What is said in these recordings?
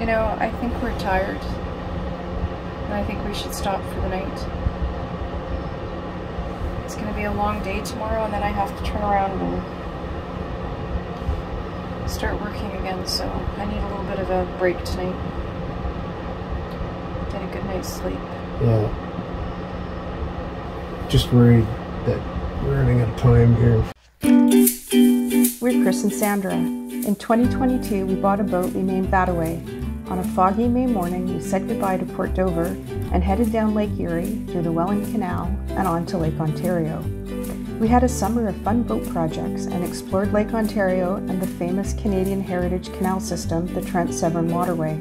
You know, I think we're tired. And I think we should stop for the night. It's going to be a long day tomorrow and then I have to turn around and start working again, so I need a little bit of a break tonight. Get a good night's sleep. Yeah. Just worried that we're running out of time here. We're Chris and Sandra. In 2022, we bought a boat we named Thataway. On a foggy May morning, we said goodbye to Port Dover and headed down Lake Erie through the Welland Canal and on to Lake Ontario. We had a summer of fun boat projects and explored Lake Ontario and the famous Canadian Heritage Canal System, the Trent Severn Waterway.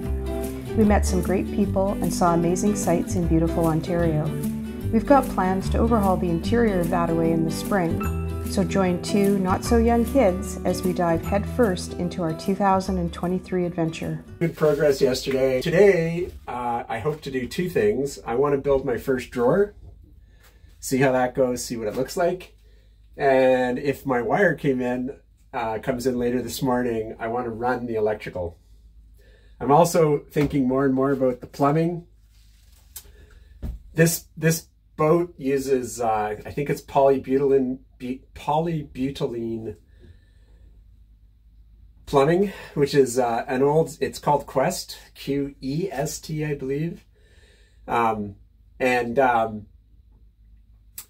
We met some great people and saw amazing sights in beautiful Ontario. We've got plans to overhaul the interior of Thataway in the spring, so join two not so young kids as we dive headfirst into our 2023 adventure. Good progress yesterday. Today, uh, I hope to do two things. I want to build my first drawer, see how that goes, see what it looks like. And if my wire came in, uh, comes in later this morning, I want to run the electrical. I'm also thinking more and more about the plumbing. This this boat uses, uh, I think it's polybutylene, polybutylene plumbing, which is uh, an old, it's called Qest, Q-E-S-T, I believe. Um, and um,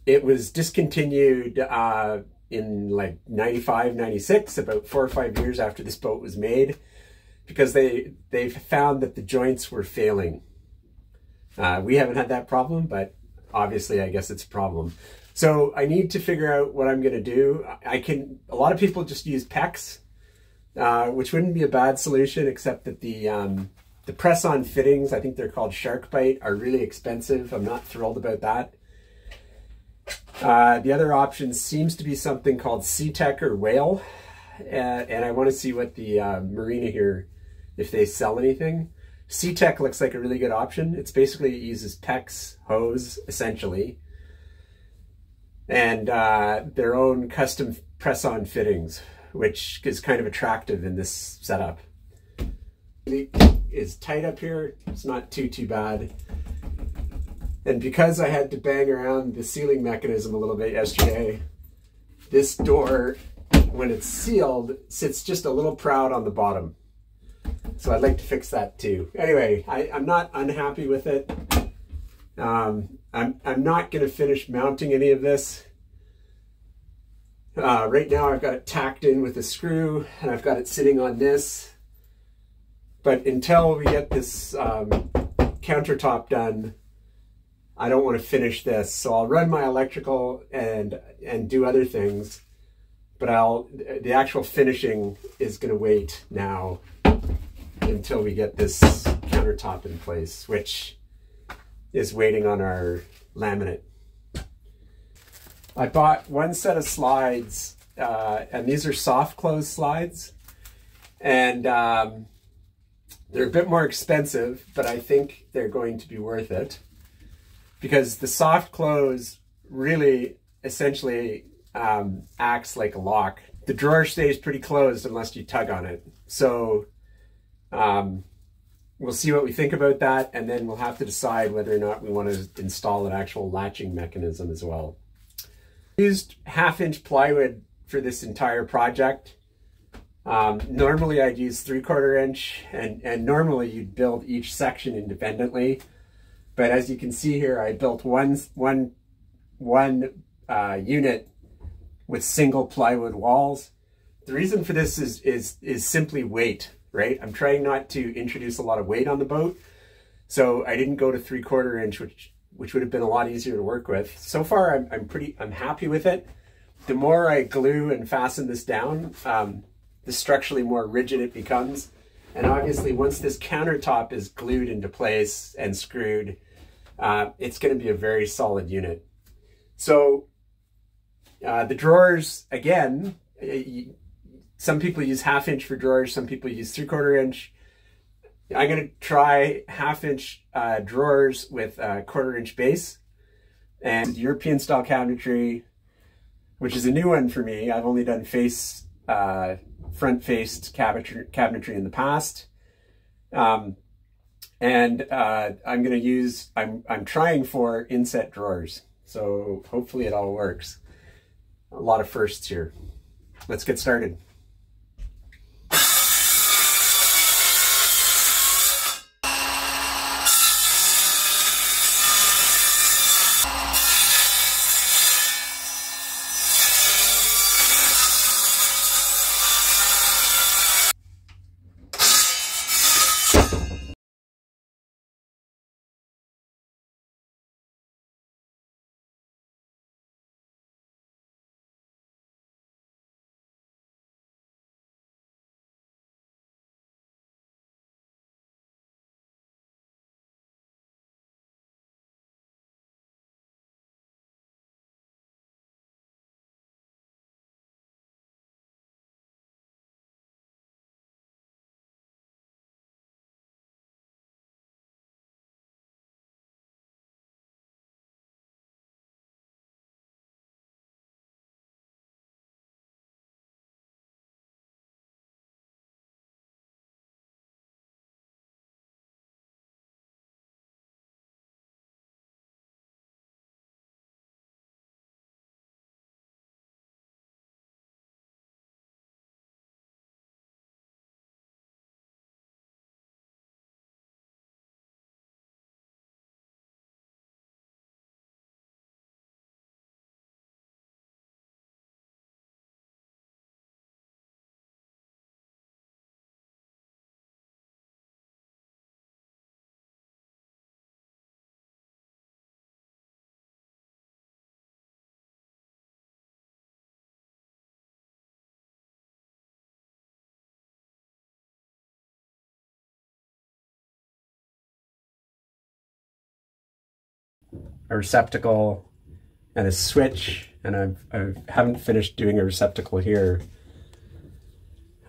it was discontinued uh, in like 95, 96, about four or five years after this boat was made, because they, they found that the joints were failing. Uh, we haven't had that problem, but obviously I guess it's a problem. So I need to figure out what I'm going to do. I can, a lot of people just use PEX, uh, which wouldn't be a bad solution, except that the, um, the press-on fittings, I think they're called SharkBite, are really expensive. I'm not thrilled about that. Uh, the other option seems to be something called SeaTech or Whale. Uh, and I want to see what the uh, marina here, if they sell anything. SeaTech looks like a really good option. It's basically, it uses PEX hose, essentially, and uh, their own custom press-on fittings, which is kind of attractive in this setup. It is tight up here. It's not too, too bad. And because I had to bang around the sealing mechanism a little bit yesterday, this door, when it's sealed, sits just a little proud on the bottom. So I'd like to fix that too. Anyway, I, am not unhappy with it. Um, I'm, I'm not going to finish mounting any of this. Uh, right now I've got it tacked in with a screw and I've got it sitting on this. But until we get this um, countertop done, I don't want to finish this. So I'll run my electrical and, and do other things. But I'll, the actual finishing is going to wait now until we get this countertop in place, which is waiting on our laminate. I bought one set of slides, uh, and these are soft close slides, and um, they're a bit more expensive, but I think they're going to be worth it because the soft close really essentially um, acts like a lock. The drawer stays pretty closed unless you tug on it. So um, we'll see what we think about that, and then we'll have to decide whether or not we want to install an actual latching mechanism as well. Used half inch plywood for this entire project. Um, normally I'd use three quarter inch and, and normally you'd build each section independently. But as you can see here, I built one, one, one uh, unit with single plywood walls. The reason for this is, is, is simply weight right? I'm trying not to introduce a lot of weight on the boat. So I didn't go to three quarter inch, which which would have been a lot easier to work with. So far, I'm, I'm pretty, I'm happy with it. The more I glue and fasten this down, um, the structurally more rigid it becomes. And obviously once this countertop is glued into place and screwed, uh, it's gonna be a very solid unit. So uh, the drawers, again, some people use half inch for drawers. Some people use three quarter inch. I'm going to try half inch uh, drawers with a quarter inch base and European style cabinetry, which is a new one for me. I've only done face, uh, front faced cabinetry, cabinetry in the past. Um, and uh, I'm going to use, I'm, I'm trying for inset drawers. So hopefully it all works. A lot of firsts here. Let's get started. A receptacle and a switch, and I've, I haven't finished doing a receptacle here.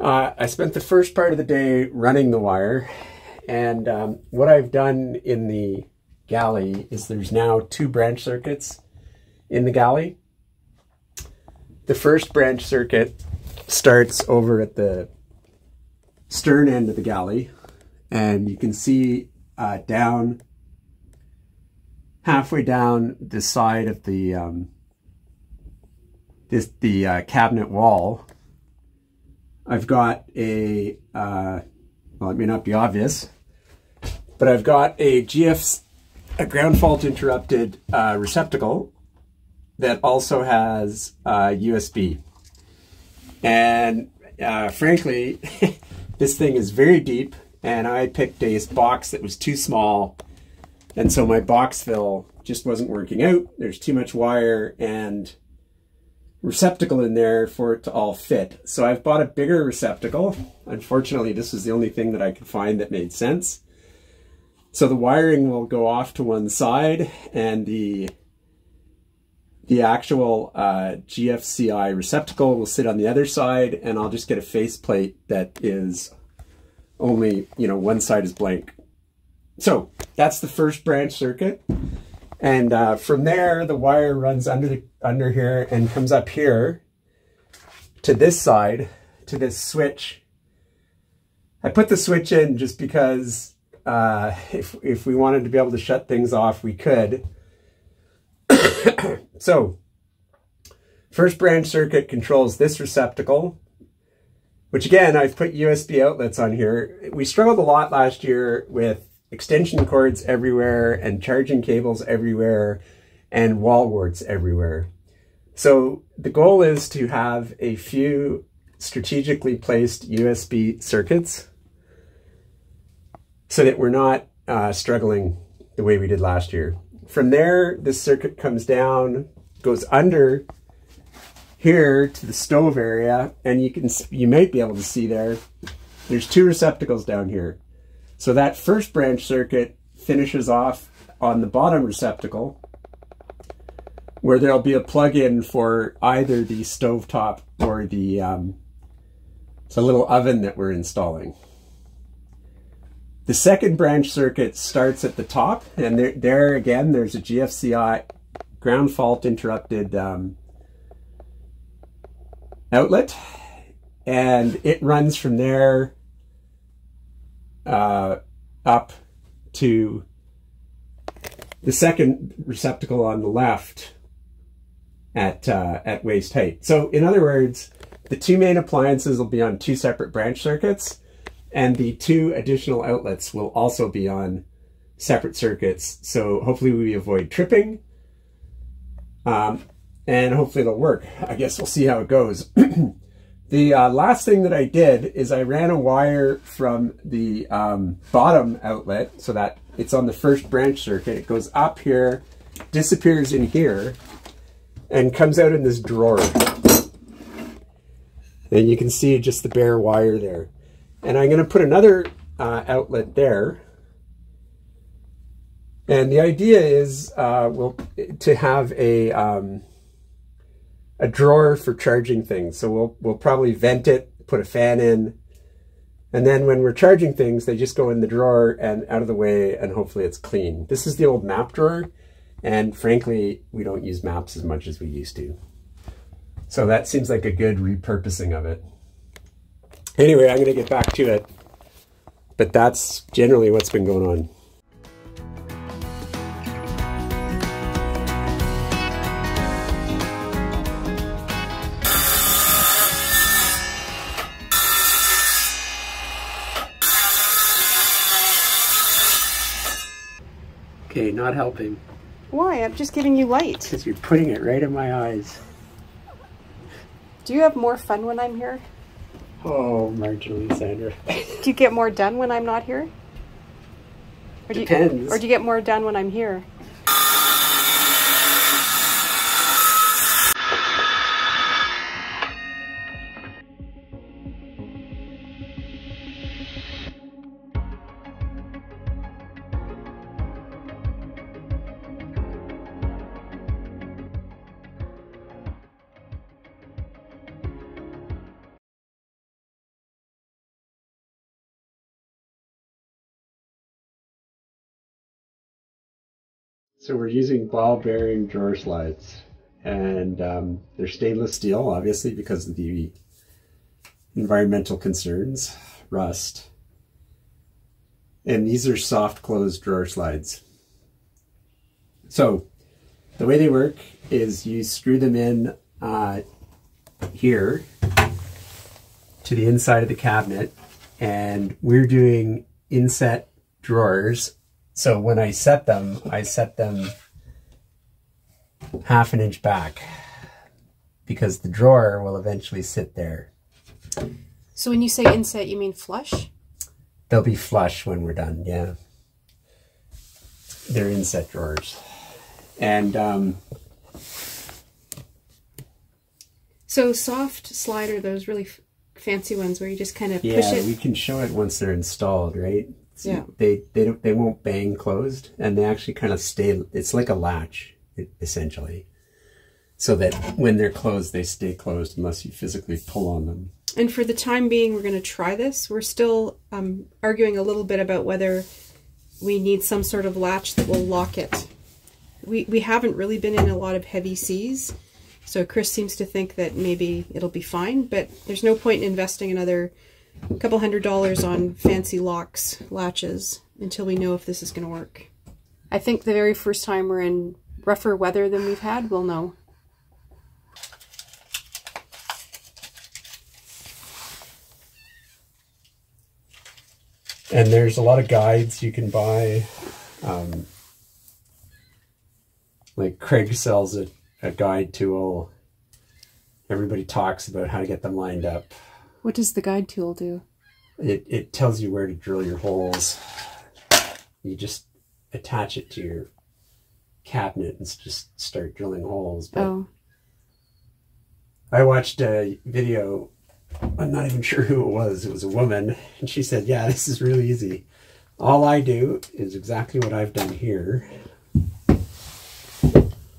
Uh, I spent the first part of the day running the wire, and um, what I've done in the galley is there's now two branch circuits in the galley. The first branch circuit starts over at the stern end of the galley, and you can see uh, down halfway down the side of the um, this the uh, cabinet wall, I've got a uh, well, it may not be obvious, but I've got a GF a ground fault interrupted uh, receptacle that also has USB, uh, and uh, frankly, this thing is very deep, and I picked a box that was too small and so my box fill just wasn't working out. There's too much wire and receptacle in there for it to all fit. So I've bought a bigger receptacle. Unfortunately, this was the only thing that I could find that made sense. So the wiring will go off to one side and the the actual uh, GFCI receptacle will sit on the other side and I'll just get a faceplate that is only, you know, one side is blank. So that's the first branch circuit. And uh, from there, the wire runs under the under here and comes up here to this side, to this switch. I put the switch in just because uh, if, if we wanted to be able to shut things off, we could. so, first branch circuit controls this receptacle, which again, I've put USB outlets on here. We struggled a lot last year with extension cords everywhere and charging cables everywhere and wall warts everywhere. So the goal is to have a few strategically placed USB circuits so that we're not uh, struggling the way we did last year. From there, this circuit comes down, goes under here to the stove area, and you can you might be able to see there, there's two receptacles down here. So that first branch circuit finishes off on the bottom receptacle where there'll be a plug-in for either the stovetop or the um, it's a little oven that we're installing. The second branch circuit starts at the top, and there, there again, there's a GFCI ground fault interrupted um, outlet, and it runs from there uh, up to the second receptacle on the left at uh, at waist height. So in other words, the two main appliances will be on two separate branch circuits, and the two additional outlets will also be on separate circuits. So hopefully we avoid tripping, um, and hopefully it'll work. I guess we'll see how it goes. the uh, last thing that I did is I ran a wire from the um, bottom outlet so that it's on the first branch circuit. It goes up here, disappears in here, and comes out in this drawer. And you can see just the bare wire there. And I'm going to put another uh, outlet there. And the idea is uh, we'll, to have a um, a drawer for charging things. So we'll we'll probably vent it, put a fan in, and then when we're charging things, they just go in the drawer and out of the way, and hopefully it's clean. This is the old map drawer. And frankly, we don't use maps as much as we used to. So that seems like a good repurposing of it. Anyway, I'm going to get back to it. But that's generally what's been going on. Okay, not helping. Why? I'm just giving you light. Because you're putting it right in my eyes. Do you have more fun when I'm here? Oh, Marjorie Sandra. do you get more done when I'm not here? Or do Depends. You, or do you get more done when I'm here? So we're using ball bearing drawer slides and um, they're stainless steel, obviously, because of the environmental concerns, rust. And these are soft closed drawer slides. So the way they work is you screw them in uh, here to the inside of the cabinet and we're doing inset drawers so when I set them, I set them half an inch back because the drawer will eventually sit there. So when you say inset, you mean flush? They'll be flush when we're done, yeah. They're inset drawers. And um, so soft slider, those really fancy ones where you just kind of yeah, push it. we can show it once they're installed, right? Yeah. They they don't they won't bang closed, and they actually kind of stay. It's like a latch, essentially, so that when they're closed, they stay closed unless you physically pull on them. And for the time being, we're going to try this. We're still um, arguing a little bit about whether we need some sort of latch that will lock it. We we haven't really been in a lot of heavy seas. So Chris seems to think that maybe it'll be fine, but there's no point in investing another a couple hundred dollars on fancy locks, latches, until we know if this is going to work. I think the very first time we're in rougher weather than we've had, we'll know. And there's a lot of guides you can buy. Um, like Kreg sells a, a guide tool. Everybody talks about how to get them lined up. What does the guide tool do? It, it tells you where to drill your holes. You just attach it to your cabinet and just start drilling holes. But oh. I watched a video, I'm not even sure who it was, it was a woman, and she said, yeah, this is really easy. All I do is exactly what I've done here.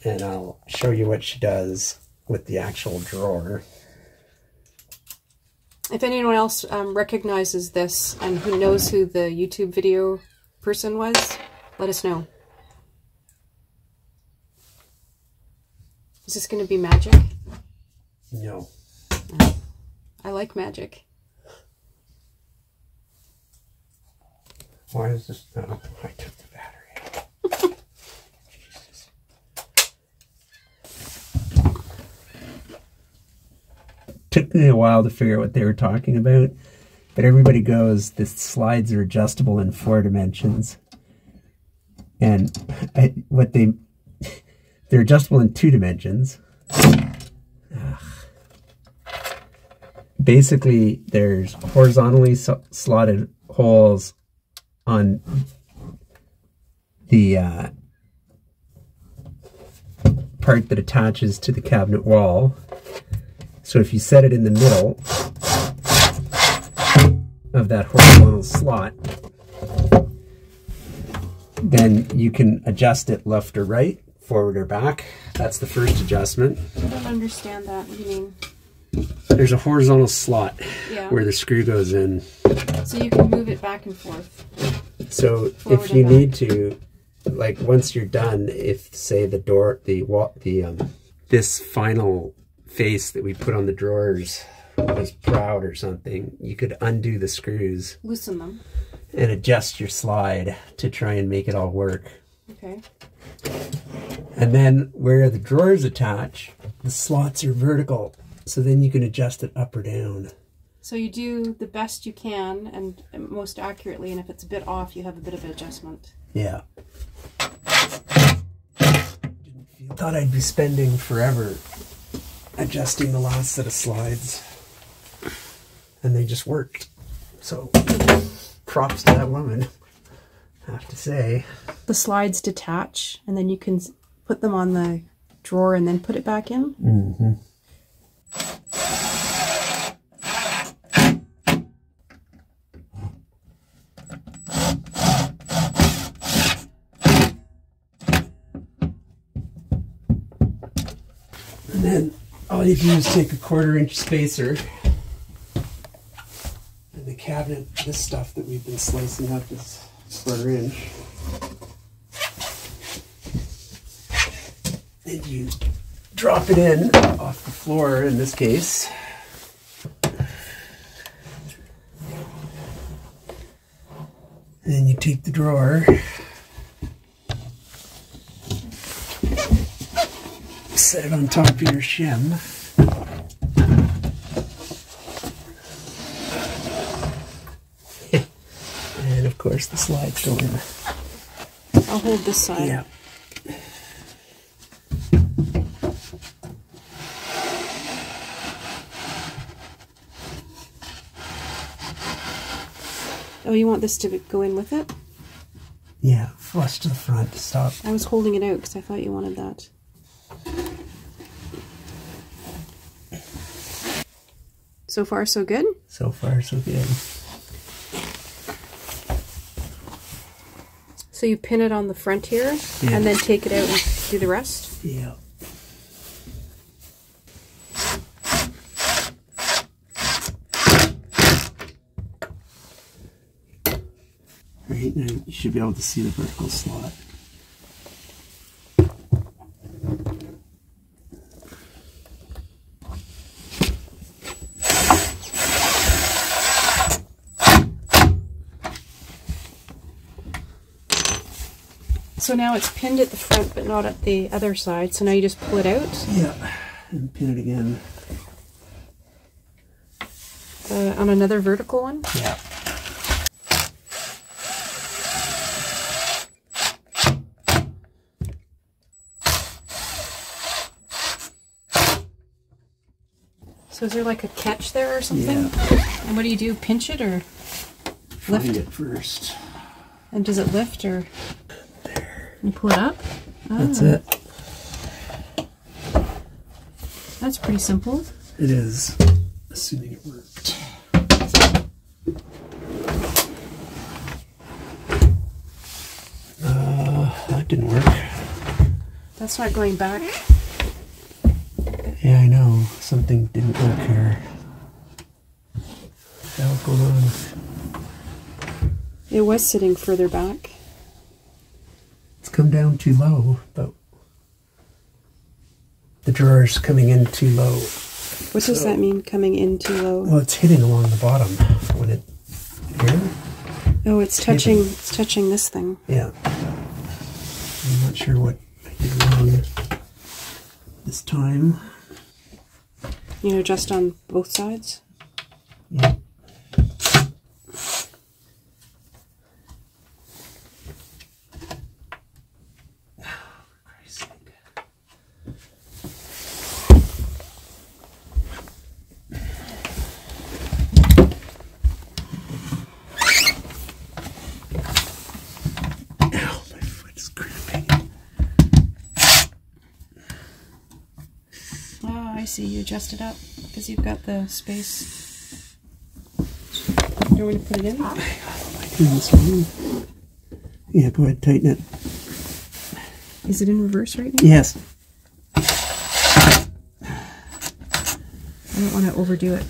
And I'll show you what she does with the actual drawer. If anyone else um, recognizes this and who knows who the YouTube video person was, let us know. Is this going to be magic? No. I like magic. Why is this? not I took the Took me a while to figure out what they were talking about, but everybody goes, the slides are adjustable in four dimensions. And I, what they, they're adjustable in two dimensions. Ugh. Basically, there's horizontally so- slotted holes on the uh, part that attaches to the cabinet wall. So if you set it in the middle of that horizontal slot, then you can adjust it left or right, forward or back. That's the first adjustment. I don't understand that. What do you mean? There's a horizontal slot Yeah. where the screw goes in. So you can move it back and forth. So Forward if you need to, like once you're done, if say the door, the wall, the um, this final face that we put on the drawers was proud or something, you could undo the screws Loosen them. and adjust your slide to try and make it all work. Okay. And then where the drawers attach, the slots are vertical, so then you can adjust it up or down. So you do the best you can and most accurately, and if it's a bit off, you have a bit of adjustment. Yeah. Didn't thought I'd be spending forever adjusting the last set of slides. And they just worked. So props to that woman, I have to say. The slides detach, and then you can put them on the drawer and then put it back in. Mm-hmm. And you do is take a quarter inch spacer and the cabinet, this stuff that we've been slicing up is quarter inch. And you drop it in off the floor in this case. And then you take the drawer. Set it on top of your shim. and of course the slides go in. I'll hold this side. Yeah. Oh, you want this to go in with it? Yeah, flush to the front. Stop. I was holding it out because I thought you wanted that. So far, so good. So far, so good. So you pin it on the front here, Yeah. and then take it out and do the rest. Yeah. Right now, you should be able to see the vertical slot. So now it's pinned at the front, but not at the other side. So now you just pull it out Yeah. And pin it again. uh, on another vertical one. Yeah. So is there like a catch there or something? Yeah. And what do you do? Pinch it or Find Lift. it first. and does it lift or you pull it up? That's Ah, it. That's pretty simple. It is. Assuming it worked. Uh, that didn't work. That's not going back. Yeah, I know. Something didn't work here. The going on? It was sitting further back. Come down too low, but the drawer's coming in too low. What does that mean? Coming in too low? Well, it's hitting along the bottom when it here. Oh, it's touching. It's touching this thing. Yeah. I'm not sure what I did wrong this time. You know, just on both sides. Yeah. See you adjust it up because you've got the space. Do you want me to put it in? Oh my goodness. Yeah, go ahead, tighten it. Is it in reverse right now? Yes. I don't want to overdo it.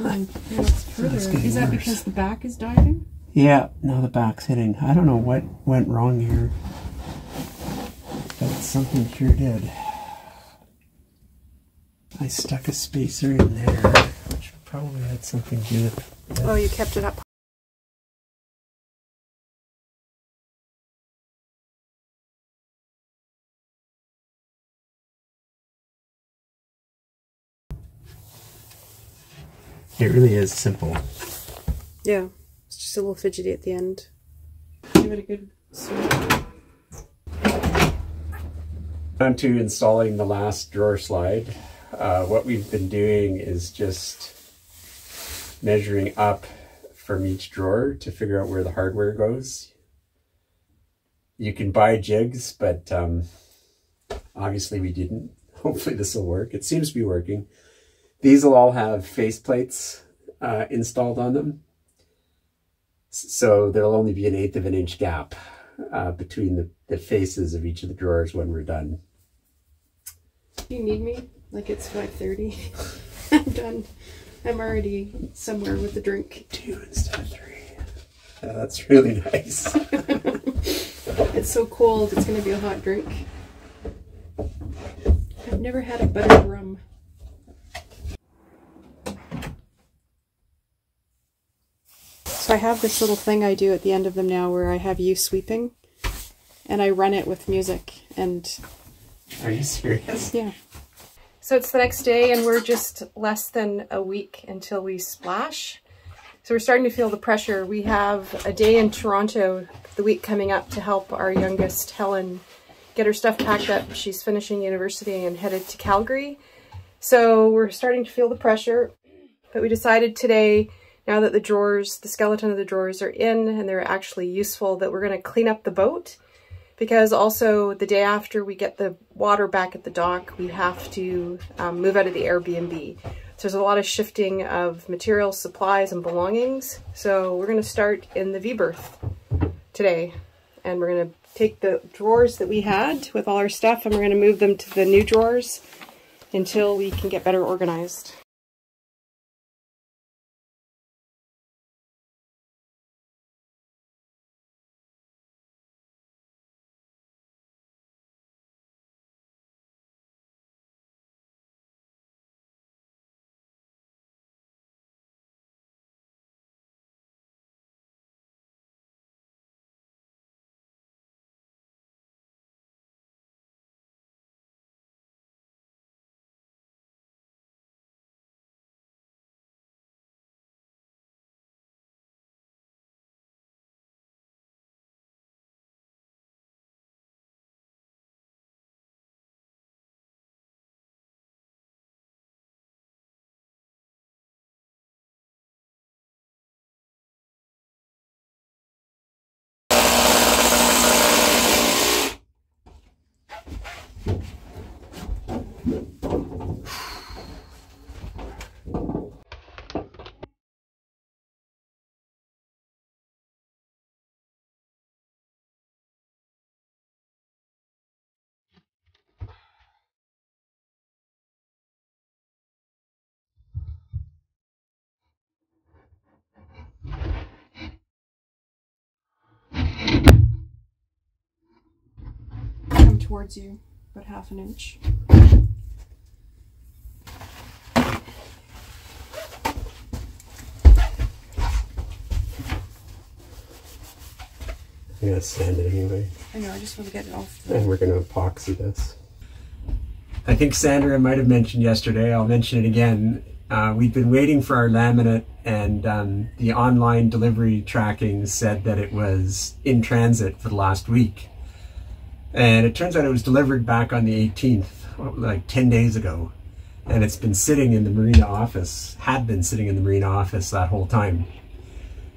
Oh, is that worse. because the back is diving? Yeah, now the back's hitting. I don't know what went wrong here. But something sure did. I stuck a spacer in there, which probably had something to do with it. Oh, you kept it up. It really is simple. Yeah, it's just a little fidgety at the end. Give it a good swing. On to installing the last drawer slide. Uh, what we've been doing is just measuring up from each drawer to figure out where the hardware goes. You can buy jigs, but um, obviously we didn't. Hopefully this will work. It seems to be working. These will all have face plates uh, installed on them. So there'll only be an eighth of an inch gap uh, between the, the faces of each of the drawers when we're done. You need me? Like it's 5.30. I'm done. I'm already somewhere with a drink. Two instead of three. Yeah, that's really nice. it's so cold, it's going to be a hot drink. I've never had a buttered rum. So I have this little thing I do at the end of them now where I have you sweeping and I run it with music and are you serious? Yeah. So it's the next day and we're just less than a week until we splash. So we're starting to feel the pressure. We have a day in Toronto the week coming up to help our youngest Helen get her stuff packed up. She's finishing university and headed to Calgary. So we're starting to feel the pressure, but we decided today, now that the drawers, the skeleton of the drawers are in and they're actually useful, that we're going to clean up the boat because also the day after we get the water back at the dock, we have to um, move out of the Airbnb. So there's a lot of shifting of materials, supplies, and belongings. So we're going to start in the V-berth today. And we're going to take the drawers that we had with all our stuff and we're going to move them to the new drawers until we can get better organized. towards you, but half an inch. You're gonna sand it anyway. I know, I just want to get it off. The... And we're gonna epoxy this. I think Sandra might have mentioned yesterday, I'll mention it again. Uh, we've been waiting for our laminate and um, the online delivery tracking said that it was in transit for the last week. And it turns out it was delivered back on the 18th, like 10 days ago. And it's been sitting in the marina office, had been sitting in the marina office that whole time.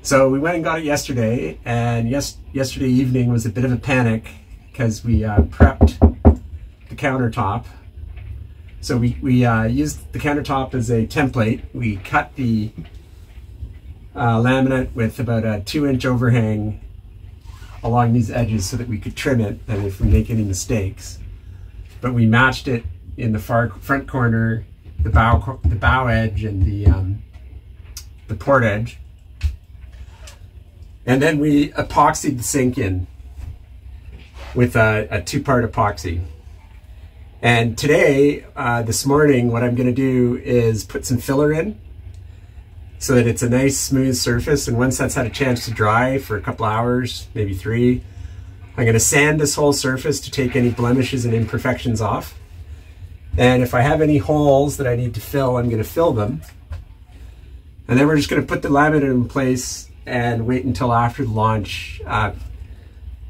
So we went and got it yesterday, and yes, yesterday evening was a bit of a panic because we uh, prepped the countertop. So we, we uh, used the countertop as a template. We cut the uh, laminate with about a two inch overhang along these edges so that we could trim it and if we make any mistakes. But we matched it in the far front corner, the bow, the bow edge and the, um, the port edge. And then we epoxied the sink in with a, a two-part epoxy. And today, uh, this morning, what I'm gonna do is put some filler in so that it's a nice smooth surface. And once that's had a chance to dry for a couple hours, maybe three, I'm gonna sand this whole surface to take any blemishes and imperfections off. And if I have any holes that I need to fill, I'm gonna fill them. And then we're just gonna put the laminate in place and wait until after the launch uh,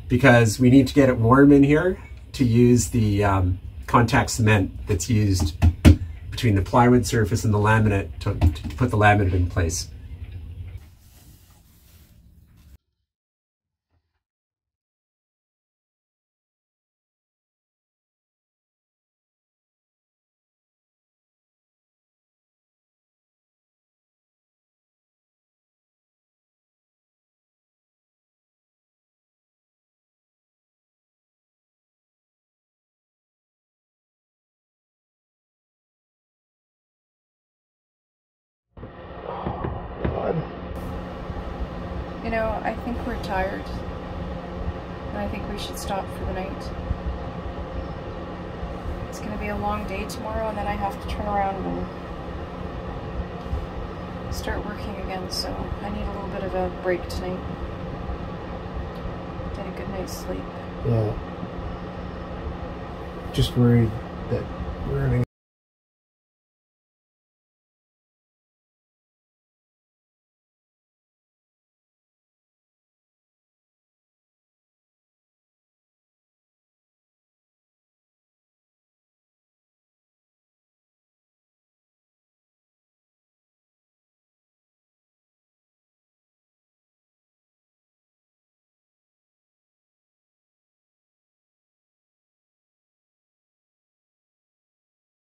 because we need to get it warm in here to use the um, contact cement that's used between the plywood surface and the laminate to, to put the laminate in place. We're tired. And I think we should stop for the night. It's gonna be a long day tomorrow and then I have to turn around and start working again, so I need a little bit of a break tonight. Get a good night's sleep. Yeah. Just worried that we're having